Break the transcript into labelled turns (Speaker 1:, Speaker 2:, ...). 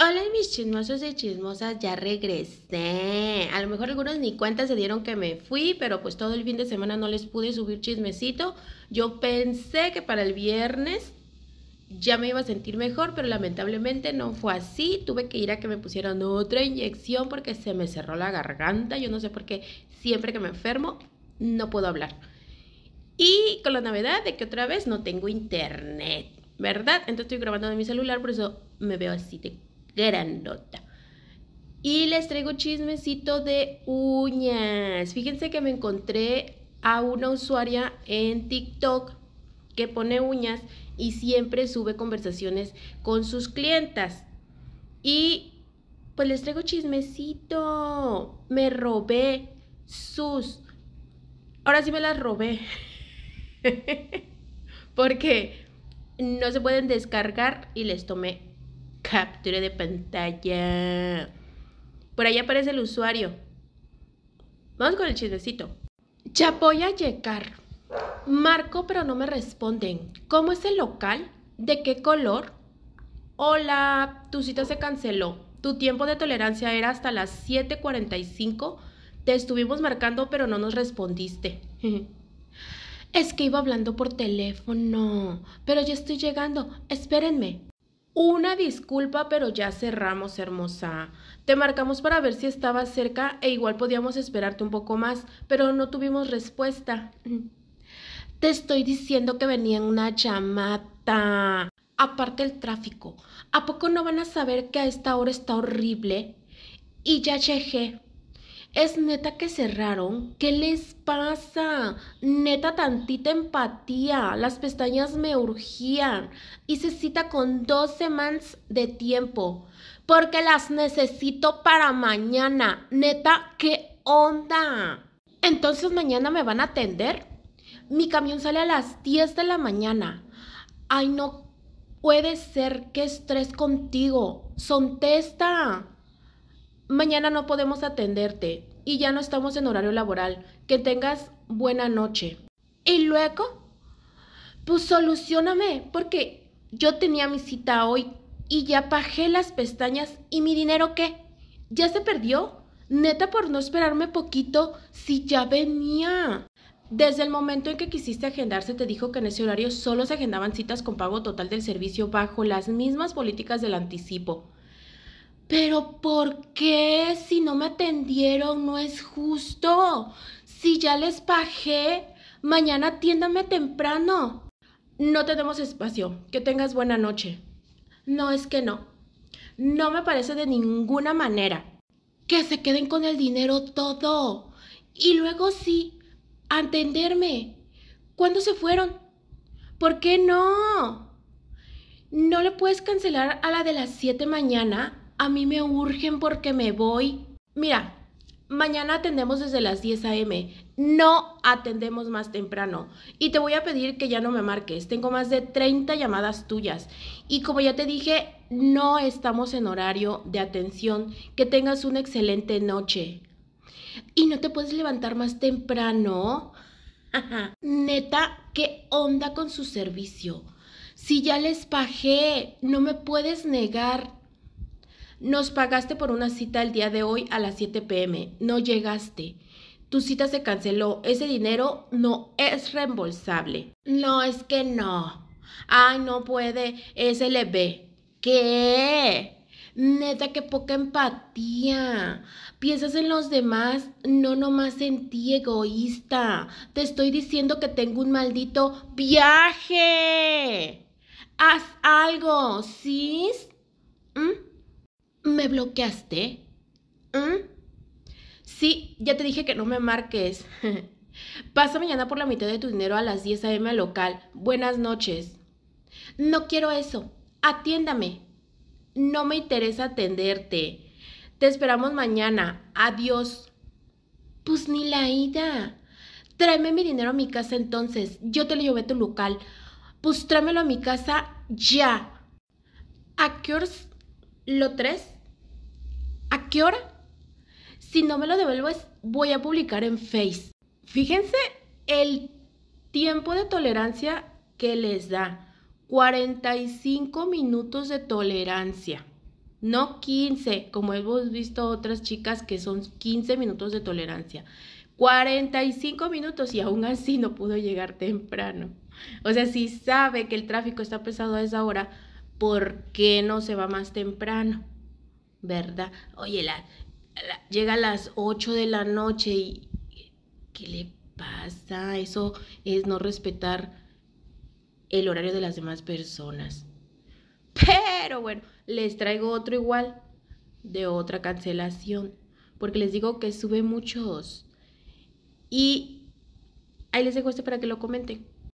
Speaker 1: Hola mis chismosos y chismosas, ya regresé. A lo mejor algunos ni cuenta se dieron que me fui, pero pues todo el fin de semana no les pude subir chismecito. Yo pensé que para el viernes ya me iba a sentir mejor, pero lamentablemente no fue así. Tuve que ir a que me pusieran otra inyección porque se me cerró la garganta. Yo no sé por qué siempre que me enfermo no puedo hablar. Y con la novedad de que otra vez no tengo internet, ¿verdad? Entonces estoy grabando de mi celular, por eso me veo así de grandota. Y les traigo chismecito de uñas. Fíjense que me encontré a una usuaria en TikTok que pone uñas y siempre sube conversaciones con sus clientas. Y pues les traigo chismecito. Me robé sus... Ahora sí me las robé. Porque no se pueden descargar y les tomé captura de pantalla. Por ahí aparece el usuario. Vamos con el chismecito. Ya voy a llegar. Marco, pero no me responden. ¿Cómo es el local? ¿De qué color? Hola, tu cita se canceló. Tu tiempo de tolerancia era hasta las 7:45. Te estuvimos marcando, pero no nos respondiste. es que iba hablando por teléfono. Pero ya estoy llegando. Espérenme. Una disculpa, pero ya cerramos, hermosa. Te marcamos para ver si estabas cerca e igual podíamos esperarte un poco más, pero no tuvimos respuesta. Te estoy diciendo que venía en una chamata. Aparte el tráfico. ¿A poco no van a saber que a esta hora está horrible? Y ya llegué. Es neta que cerraron. ¿Qué les pasa? Neta tantita empatía. Las pestañas me urgían. Hice cita con dos semanas de tiempo. Porque las necesito para mañana. Neta, ¿qué onda? Entonces mañana me van a atender. Mi camión sale a las 10 de la mañana. Ay, no puede ser. Qué estrés contigo. Son testa mañana no podemos atenderte y ya no estamos en horario laboral. Que tengas buena noche. Y luego, pues solucioname, porque yo tenía mi cita hoy y ya pagué las pestañas y mi dinero qué? ¿Ya se perdió? Neta por no esperarme poquito si ya venía. Desde el momento en que quisiste agendarse te dijo que en ese horario solo se agendaban citas con pago total del servicio bajo las mismas políticas del anticipo. Pero ¿por qué si no me atendieron no es justo? Si ya les pagué, mañana atiéndame temprano. No tenemos espacio. Que tengas buena noche. No es que no. No me parece de ninguna manera. Que se queden con el dinero todo. Y luego sí, atenderme. ¿Cuándo se fueron? ¿Por qué no? ¿No le puedes cancelar a la de las 7 mañana? A mí me urgen porque me voy. Mira, mañana atendemos desde las 10 a.m. No atendemos más temprano. Y te voy a pedir que ya no me marques. Tengo más de 30 llamadas tuyas. Y como ya te dije, no estamos en horario de atención. Que tengas una excelente noche. ¿Y no te puedes levantar más temprano? Neta, ¿qué onda con su servicio? Si ya les pagué, no me puedes negar. Nos pagaste por una cita el día de hoy a las 7 pm. No llegaste. Tu cita se canceló. Ese dinero no es reembolsable. No, es que no. Ay, no puede. SLB. ¿Qué? Neta, qué poca empatía. Piensas en los demás, no nomás en ti, egoísta. Te estoy diciendo que tengo un maldito viaje. Haz algo, ¿sí? ¿Mm? ¿Me bloqueaste? ¿Mm? Sí, ya te dije que no me marques. Pasa mañana por la mitad de tu dinero a las 10 a.m. al local. Buenas noches. No quiero eso. Atiéndame. No me interesa atenderte. Te esperamos mañana. Adiós. Pues ni la ida. Tráeme mi dinero a mi casa entonces. Yo te lo llevé a tu local. Pues tráemelo a mi casa ya. ¿A qué horas lo tres, ¿a qué hora? Si no me lo devuelves, voy a publicar en Face. Fíjense el tiempo de tolerancia que les da. 45 minutos de tolerancia. No 15, como hemos visto otras chicas que son 15 minutos de tolerancia. 45 minutos y aún así no pudo llegar temprano. O sea, si sabe que el tráfico está pesado a esa hora, ¿por qué no se va más temprano? ¿Verdad? Oye, la, llega a las 8 de la noche y ¿qué le pasa? Eso es no respetar el horario de las demás personas. Pero bueno, les traigo otro igual de otra cancelación, porque les digo que sube muchos. Y ahí les dejo este para que lo comenten.